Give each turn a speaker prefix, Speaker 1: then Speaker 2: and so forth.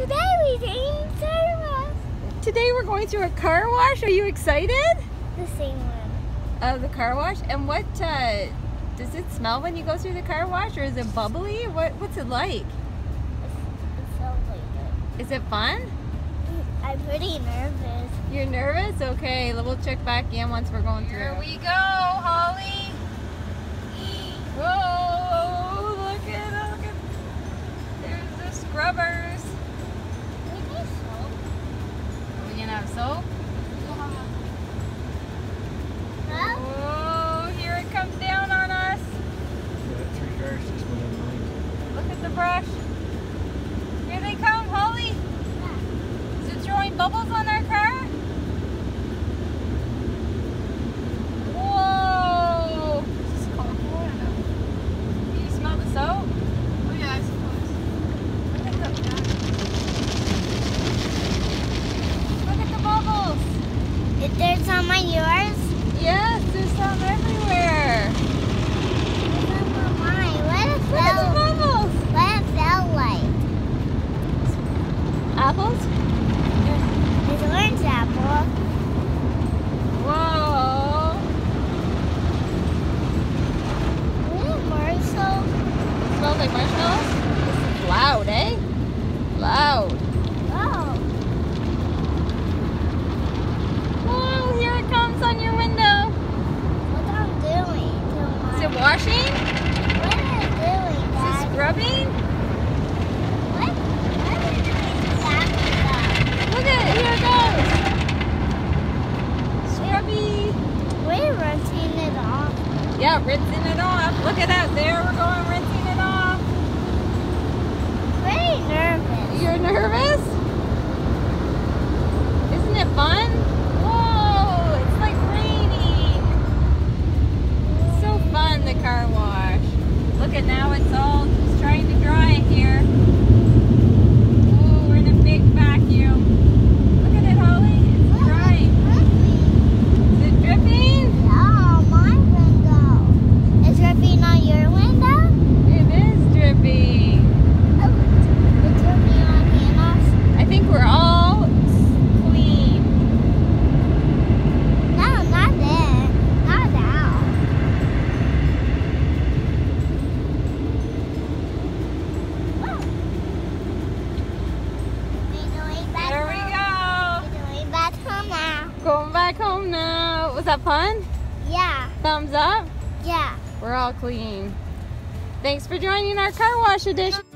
Speaker 1: Today we didn't service.
Speaker 2: Today we're going through a car wash. Are you excited?
Speaker 1: The same one.
Speaker 2: Oh, the car wash? And what, uh, does it smell when you go through the car wash or is it bubbly? What, what's it like?
Speaker 1: It's, it's so good.
Speaker 2: Is it fun?
Speaker 1: I'm pretty nervous.
Speaker 2: You're nervous? Okay, we'll check back in once we're going through. Here we go, Holly. Whoa, look at, look at, there's the scrubbers. Are we gonna have soap?
Speaker 1: Huh?
Speaker 2: Whoa, here it comes down on us.
Speaker 3: Got three cars, this one and mine.
Speaker 2: Look at the brush. Here they come, Holly. Is it throwing bubbles on our car? Whoa! Is this cold or no? Can you smell the soap?
Speaker 4: Oh yeah, I suppose.
Speaker 2: Look at the Look at the bubbles.
Speaker 1: If there's some on yours,
Speaker 2: Yes, there's some everywhere.
Speaker 1: there's some on mine. What it
Speaker 2: Look at the
Speaker 1: felt,
Speaker 2: bubbles.
Speaker 1: what it felt like.
Speaker 2: Apples?
Speaker 1: There's orange apple.
Speaker 2: Whoa.
Speaker 1: Ooh, Marshall.
Speaker 2: Smells like marshmallows? This is loud, eh? Loud.
Speaker 1: Oh.
Speaker 2: Whoa, here it comes on your window.
Speaker 1: What I'm doing to my...
Speaker 2: Is it washing?
Speaker 1: What am I doing,
Speaker 2: Is it
Speaker 1: Dad?
Speaker 2: scrubbing?
Speaker 1: What? What am I doing exactly?
Speaker 2: Look at it, here it goes. Scrubby.
Speaker 1: We're rinsing it off.
Speaker 2: Yeah, rinsing it off. Look at that. There we're going rinsing it off.
Speaker 1: Pretty nervous.
Speaker 2: You're nervous? Isn't it fun? Whoa, it's like raining. So fun, the car wash. Look at now, it's all just trying to dry here. Oh, we're in a big vacuum. Look at it, Holly. It's drying. Is it dripping?
Speaker 1: Yeah, my window. Is dripping on your window?
Speaker 2: It is dripping.
Speaker 1: Oh, it's dripping on Hannah's.
Speaker 2: I think we're all clean.
Speaker 1: No, not there. Not now. Whoa. We're going back
Speaker 2: There we
Speaker 1: home.
Speaker 2: go.
Speaker 1: We're going back home now.
Speaker 2: Going back home now. Was that fun?
Speaker 1: Yeah,
Speaker 2: Thumbs up.
Speaker 1: yeah.
Speaker 2: We're all clean. Thanks for joining our car wash edition.